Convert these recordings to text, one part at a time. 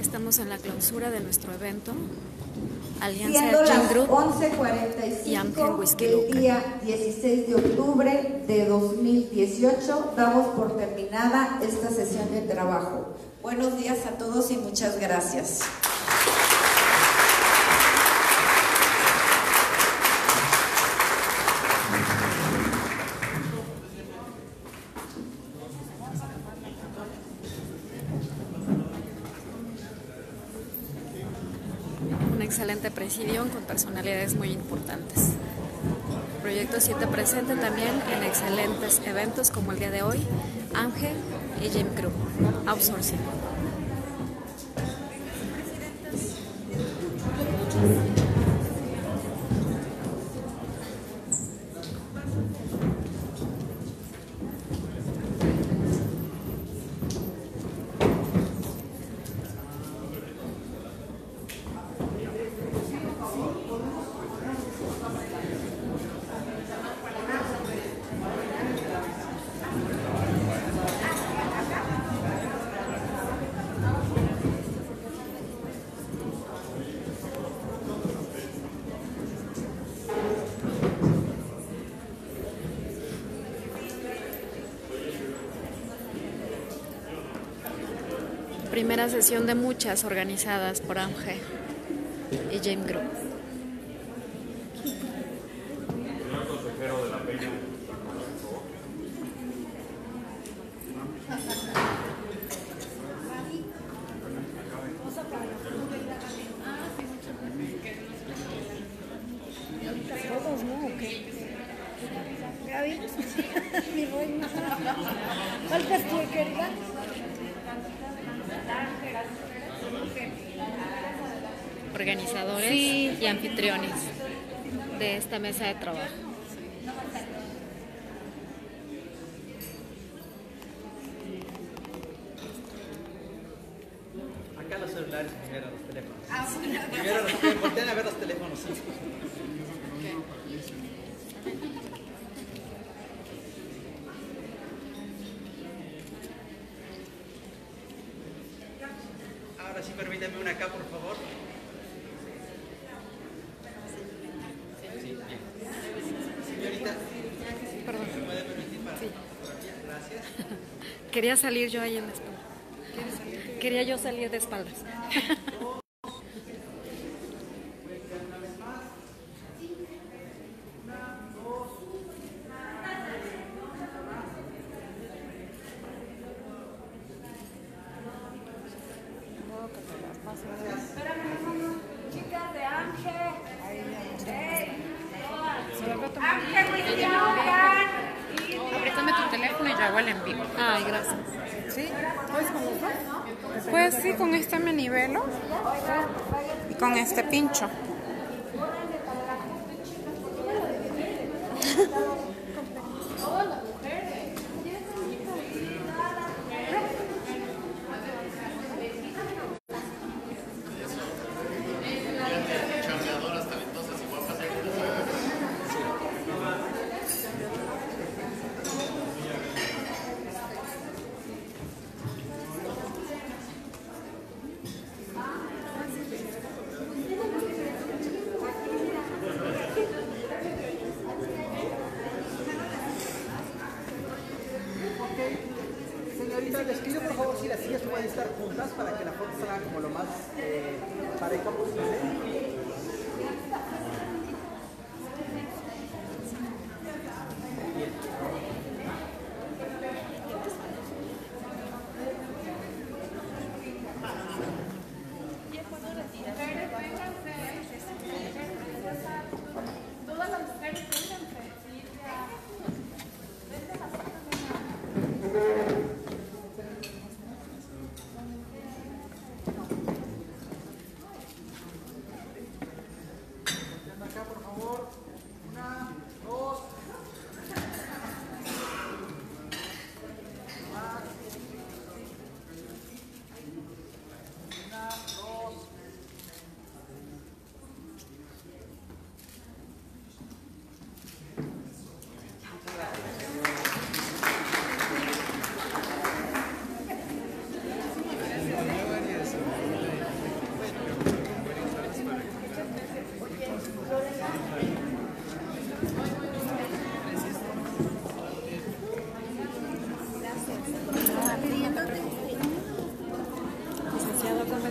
Estamos en la clausura de nuestro evento, Alianza Siendo las Group. y 11.45 Amgen Whisky del día 16 de octubre de 2018, damos por terminada esta sesión de trabajo. Buenos días a todos y muchas gracias. Excelente presidium con personalidades muy importantes. Proyecto 7 presente también en excelentes eventos como el día de hoy, Ángel y Jim Crew, Outsourcing. Primera sesión de muchas organizadas por Ángel y Jim Group. organizadores y anfitriones de esta mesa de trabajo. Acá los celulares primero los teléfonos. Primero los teléfonos. A ver los teléfonos. sí. Ahora sí, permítame una acá, por favor. Sí, bien. Señorita, Perdón, ¿me puede permitir para fotografía? Gracias. Quería salir yo ahí en la espalda. Quería yo salir de espaldas. Ángel. Ángel, Préstame tu teléfono y yo hago el envío. Ay, gracias. ¿Sí? ¿Puedes con dos? Pues sí, con este me nivelo y con este pincho. Señorita, les pido por favor si las sillas pueden estar juntas para que la foto salga como lo más eh, posible.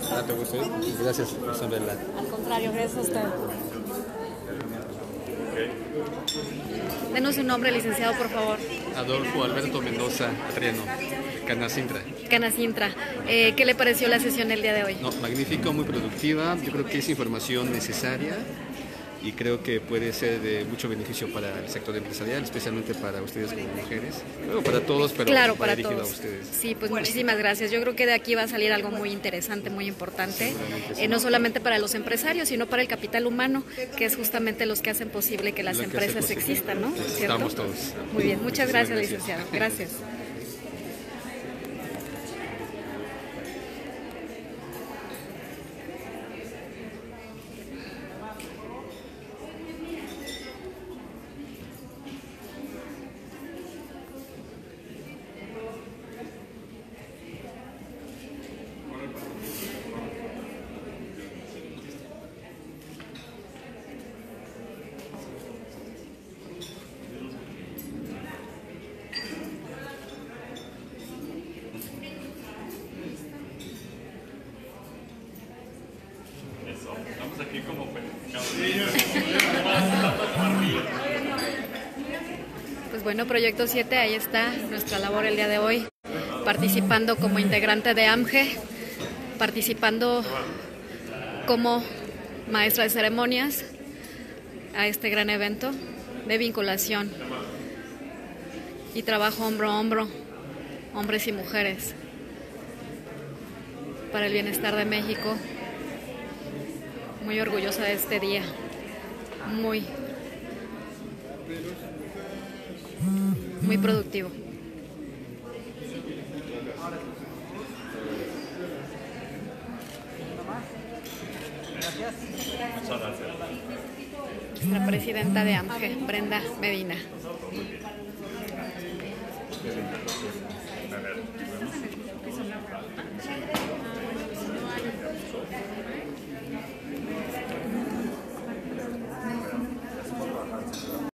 Tanto gusto. ¿eh? Gracias, Isabela. Al contrario, gracias a usted. Denos un nombre, licenciado, por favor. Adolfo Alberto Mendoza Adriano, Canacintra. Canacintra, eh, ¿qué le pareció la sesión del día de hoy? No, magnífico, muy productiva. Yo creo que es información necesaria y creo que puede ser de mucho beneficio para el sector empresarial, especialmente para ustedes como mujeres. Bueno, para todos, pero claro, para todos. a ustedes. Sí, pues muchísimas gracias. Yo creo que de aquí va a salir algo muy interesante, muy importante, eh, no solamente para los empresarios, sino para el capital humano, que es justamente los que hacen posible que las Lo empresas existan, ¿no? Pues ¿Cierto? estamos todos. Muy bien, muchas gracias, gracias. licenciado. Gracias. Pues bueno, Proyecto 7, ahí está nuestra labor el día de hoy, participando como integrante de AMGE, participando como maestra de ceremonias a este gran evento de vinculación y trabajo hombro a hombro, hombres y mujeres, para el bienestar de México muy orgullosa de este día. Muy, muy productivo. La presidenta de AMGE, Brenda Medina.